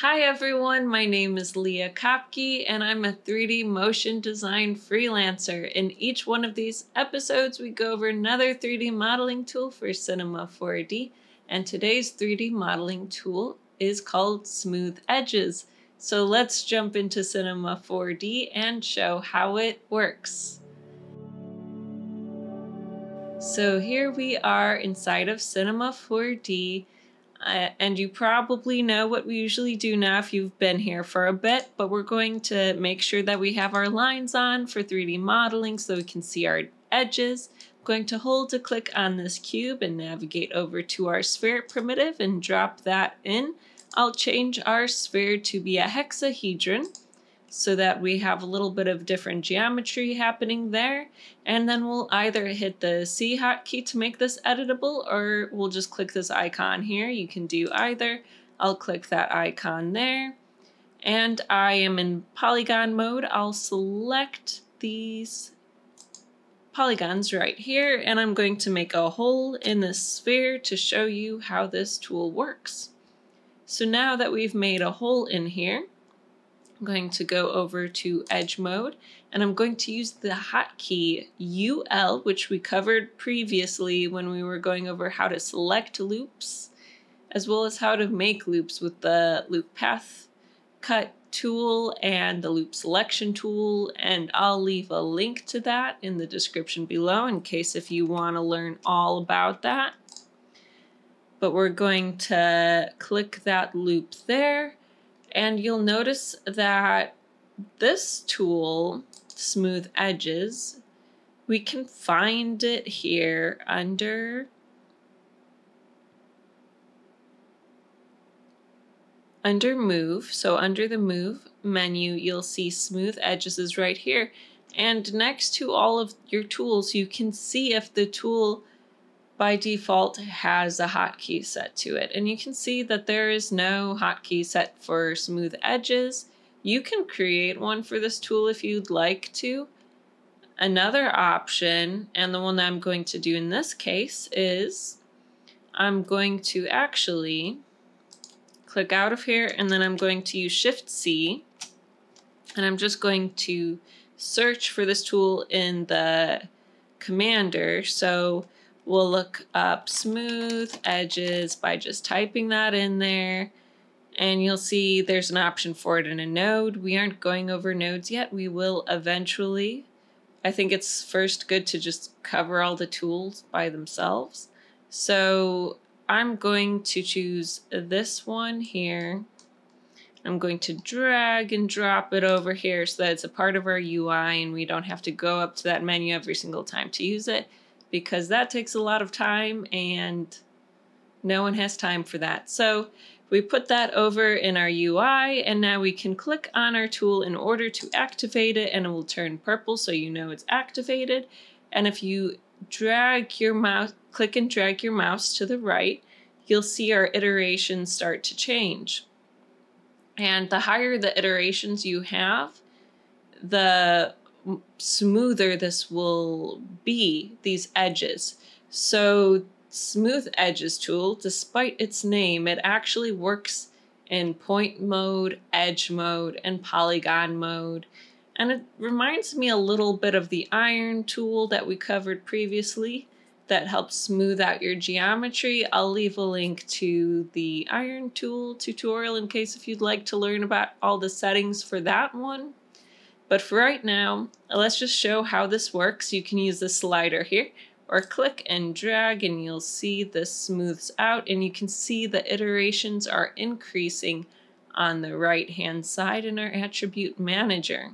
Hi everyone, my name is Leah Kopke and I'm a 3D motion design freelancer. In each one of these episodes, we go over another 3D modeling tool for Cinema 4D, and today's 3D modeling tool is called Smooth Edges. So let's jump into Cinema 4D and show how it works. So here we are inside of Cinema 4D uh, and you probably know what we usually do now if you've been here for a bit, but we're going to make sure that we have our lines on for 3D modeling so we can see our edges. I'm going to hold to click on this cube and navigate over to our sphere primitive and drop that in. I'll change our sphere to be a hexahedron so that we have a little bit of different geometry happening there. And then we'll either hit the C hotkey to make this editable or we'll just click this icon here. You can do either. I'll click that icon there. And I am in polygon mode. I'll select these polygons right here and I'm going to make a hole in the sphere to show you how this tool works. So now that we've made a hole in here, I'm going to go over to edge mode and I'm going to use the hotkey UL, which we covered previously when we were going over how to select loops, as well as how to make loops with the loop path cut tool and the loop selection tool. And I'll leave a link to that in the description below in case if you want to learn all about that. But we're going to click that loop there and you'll notice that this tool, Smooth Edges, we can find it here under under move. So under the move menu you'll see smooth edges is right here. And next to all of your tools you can see if the tool by default has a hotkey set to it. And you can see that there is no hotkey set for smooth edges. You can create one for this tool if you'd like to. Another option, and the one that I'm going to do in this case, is I'm going to actually click out of here and then I'm going to use Shift C and I'm just going to search for this tool in the commander. So We'll look up smooth edges by just typing that in there. And you'll see there's an option for it in a node. We aren't going over nodes yet. We will eventually. I think it's first good to just cover all the tools by themselves. So I'm going to choose this one here. I'm going to drag and drop it over here so that it's a part of our UI and we don't have to go up to that menu every single time to use it because that takes a lot of time and no one has time for that. So we put that over in our UI and now we can click on our tool in order to activate it and it will turn purple so you know it's activated. And if you drag your mouse, click and drag your mouse to the right, you'll see our iterations start to change. And the higher the iterations you have, the smoother this will be, these edges. So Smooth Edges tool, despite its name, it actually works in point mode, edge mode, and polygon mode. And it reminds me a little bit of the iron tool that we covered previously that helps smooth out your geometry. I'll leave a link to the iron tool tutorial in case if you'd like to learn about all the settings for that one. But for right now, let's just show how this works. You can use the slider here or click and drag and you'll see this smooths out and you can see the iterations are increasing on the right hand side in our attribute manager.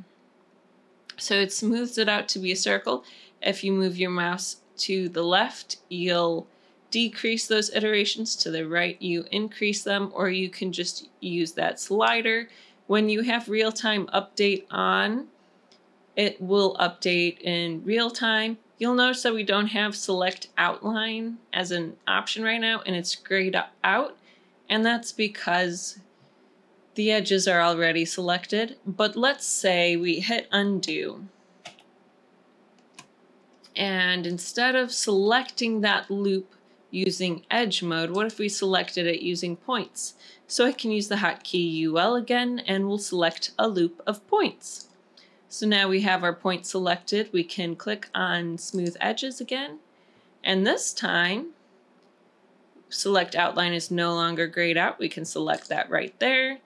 So it smooths it out to be a circle. If you move your mouse to the left, you'll decrease those iterations. To the right, you increase them, or you can just use that slider when you have real-time update on, it will update in real time. You'll notice that we don't have select outline as an option right now and it's grayed out. And that's because the edges are already selected. But let's say we hit undo. And instead of selecting that loop using edge mode, what if we selected it using points? So I can use the hotkey UL again and we'll select a loop of points. So now we have our point selected. We can click on smooth edges again. And this time, select outline is no longer grayed out. We can select that right there.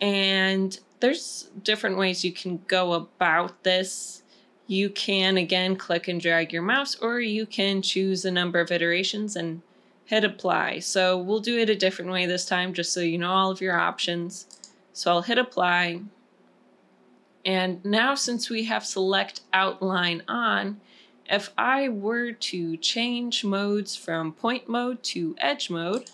And there's different ways you can go about this. You can, again, click and drag your mouse, or you can choose a number of iterations and hit apply. So we'll do it a different way this time just so you know all of your options. So I'll hit apply. And now since we have select outline on, if I were to change modes from point mode to edge mode,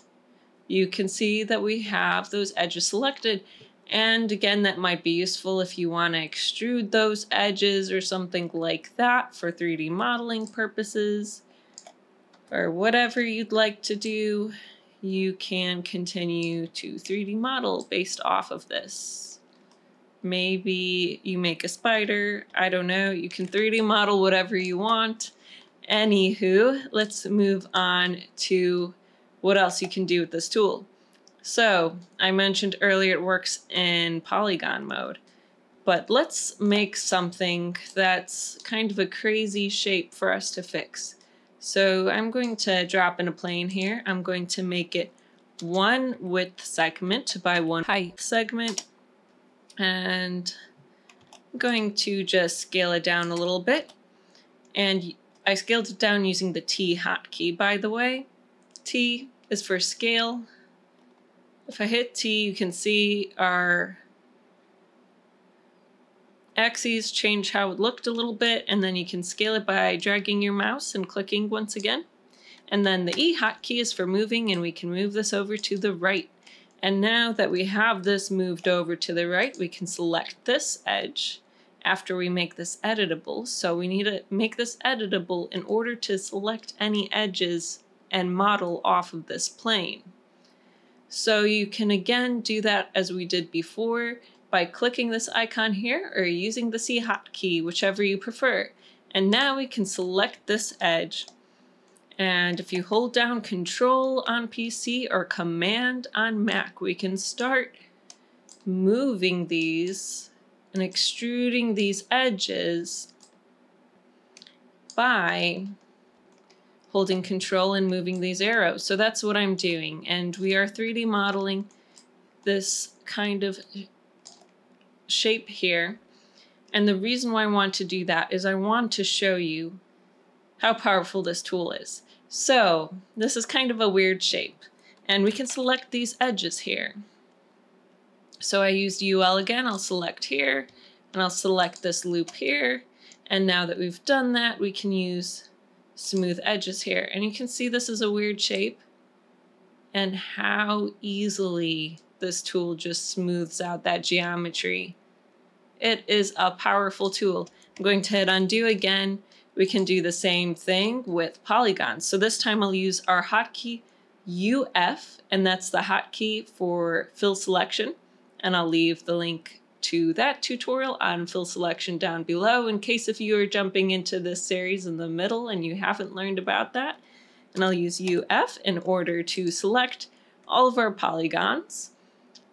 you can see that we have those edges selected. And again, that might be useful if you want to extrude those edges or something like that for 3D modeling purposes or whatever you'd like to do, you can continue to 3D model based off of this. Maybe you make a spider, I don't know, you can 3D model whatever you want. Anywho, let's move on to what else you can do with this tool. So, I mentioned earlier it works in polygon mode, but let's make something that's kind of a crazy shape for us to fix. So I'm going to drop in a plane here. I'm going to make it one width segment by one height segment. And I'm going to just scale it down a little bit. And I scaled it down using the T hotkey, by the way. T is for scale. If I hit T, you can see our axes change how it looked a little bit, and then you can scale it by dragging your mouse and clicking once again. And then the E hotkey is for moving, and we can move this over to the right. And now that we have this moved over to the right, we can select this edge after we make this editable. So we need to make this editable in order to select any edges and model off of this plane. So you can again do that as we did before by clicking this icon here or using the C hotkey, whichever you prefer. And now we can select this edge. And if you hold down Control on PC or Command on Mac, we can start moving these and extruding these edges by holding control and moving these arrows. So that's what I'm doing. And we are 3D modeling this kind of shape here. And the reason why I want to do that is I want to show you how powerful this tool is. So this is kind of a weird shape and we can select these edges here. So I used UL again, I'll select here and I'll select this loop here. And now that we've done that, we can use smooth edges here. And you can see this is a weird shape and how easily this tool just smooths out that geometry. It is a powerful tool. I'm going to hit undo again. We can do the same thing with polygons. So this time I'll use our hotkey UF, and that's the hotkey for fill selection. And I'll leave the link to that tutorial on fill selection down below in case if you are jumping into this series in the middle and you haven't learned about that. And I'll use UF in order to select all of our polygons.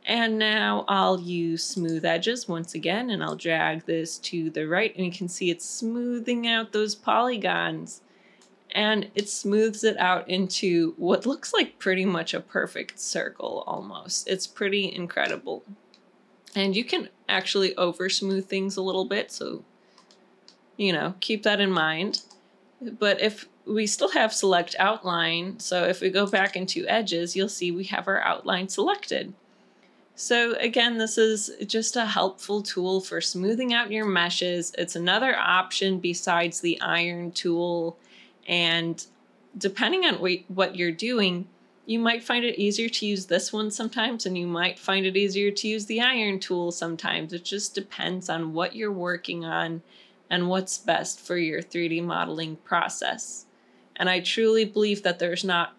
And now I'll use smooth edges once again, and I'll drag this to the right, and you can see it's smoothing out those polygons. And it smooths it out into what looks like pretty much a perfect circle almost. It's pretty incredible. And you can actually over smooth things a little bit, so, you know, keep that in mind. But if we still have select outline, so if we go back into edges, you'll see we have our outline selected. So again, this is just a helpful tool for smoothing out your meshes. It's another option besides the iron tool. And depending on what you're doing, you might find it easier to use this one sometimes, and you might find it easier to use the iron tool sometimes. It just depends on what you're working on and what's best for your 3D modeling process. And I truly believe that there's not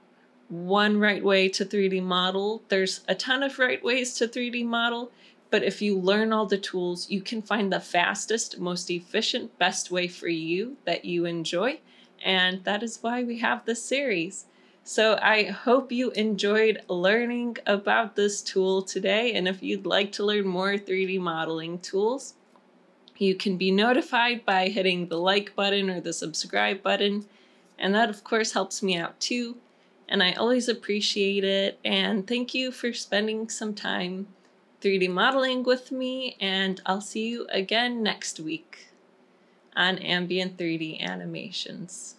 one right way to 3D model. There's a ton of right ways to 3D model, but if you learn all the tools, you can find the fastest, most efficient, best way for you that you enjoy. And that is why we have this series. So I hope you enjoyed learning about this tool today. And if you'd like to learn more 3D modeling tools, you can be notified by hitting the like button or the subscribe button. And that, of course, helps me out too. And I always appreciate it. And thank you for spending some time 3D modeling with me. And I'll see you again next week on Ambient 3D Animations.